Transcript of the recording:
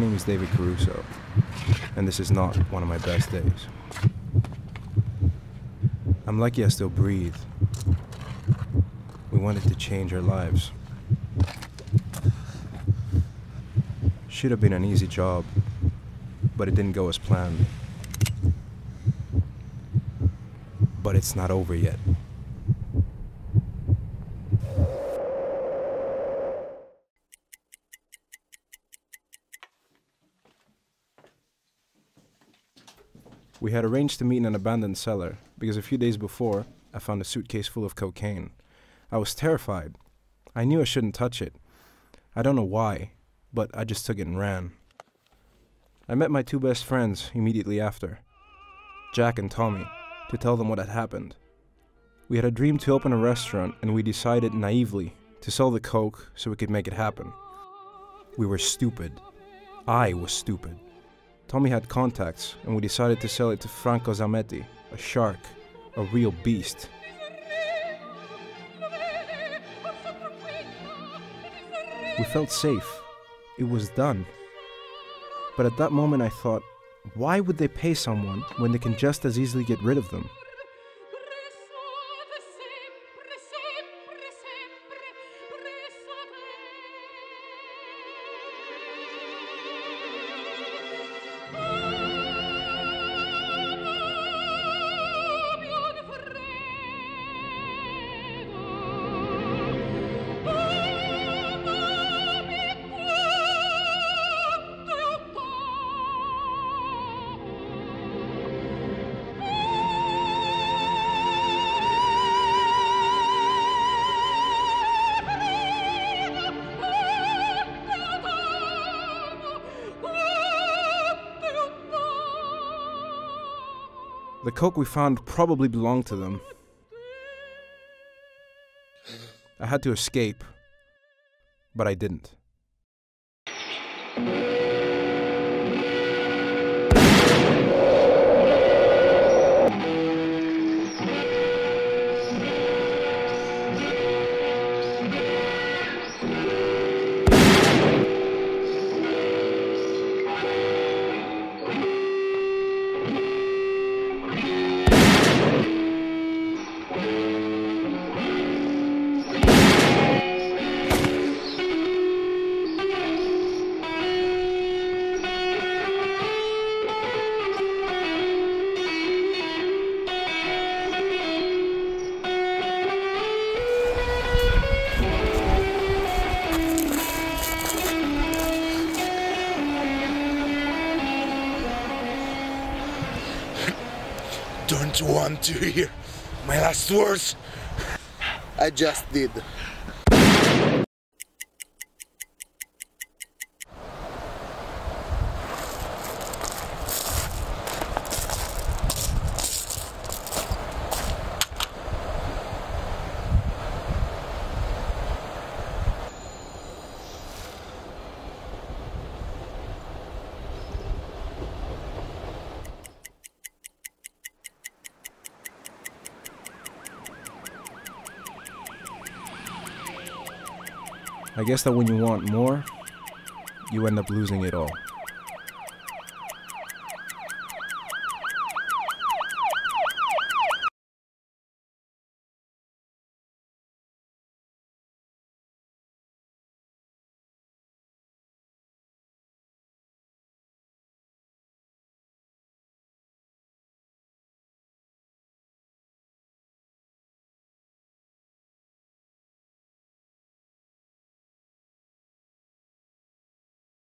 name is David Caruso, and this is not one of my best days. I'm lucky I still breathe. We wanted to change our lives. Should have been an easy job, but it didn't go as planned. But it's not over yet. We had arranged to meet in an abandoned cellar because a few days before, I found a suitcase full of cocaine. I was terrified. I knew I shouldn't touch it. I don't know why, but I just took it and ran. I met my two best friends immediately after Jack and Tommy to tell them what had happened. We had a dream to open a restaurant, and we decided naively to sell the coke so we could make it happen. We were stupid. I was stupid. Tommy had contacts, and we decided to sell it to Franco Zametti, a shark, a real beast. We felt safe. It was done. But at that moment, I thought, why would they pay someone when they can just as easily get rid of them? The coke we found probably belonged to them. I had to escape, but I didn't. Don't want to hear my last words? I just did. I guess that when you want more, you end up losing it all.